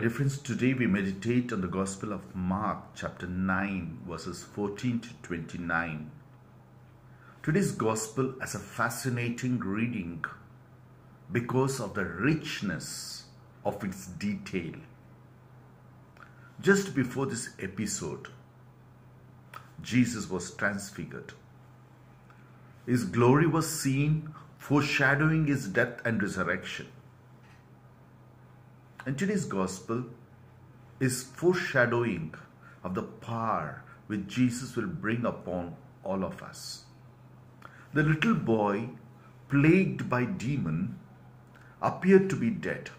My friends, today we meditate on the Gospel of Mark, chapter 9, verses 14 to 29. Today's Gospel is a fascinating reading because of the richness of its detail. Just before this episode, Jesus was transfigured. His glory was seen, foreshadowing his death and resurrection. And today's gospel is foreshadowing of the power which Jesus will bring upon all of us. The little boy, plagued by demon, appeared to be dead.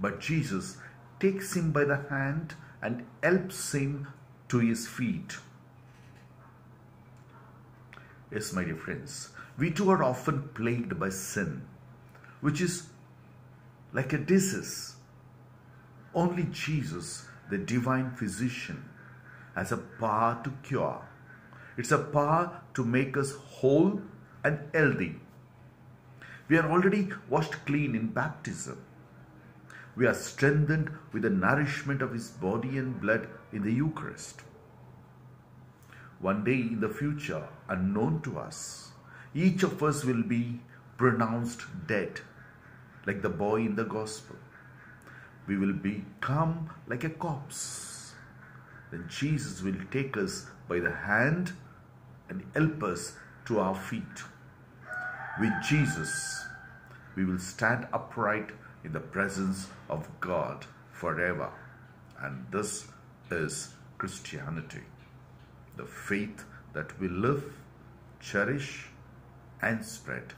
But Jesus takes him by the hand and helps him to his feet. Yes, my dear friends, we too are often plagued by sin, which is like a disease. Only Jesus, the divine physician, has a power to cure. It's a power to make us whole and healthy. We are already washed clean in baptism. We are strengthened with the nourishment of His body and blood in the Eucharist. One day in the future, unknown to us, each of us will be pronounced dead like the boy in the gospel. We will become like a corpse. Then Jesus will take us by the hand and help us to our feet. With Jesus, we will stand upright in the presence of God forever. And this is Christianity, the faith that we live, cherish, and spread.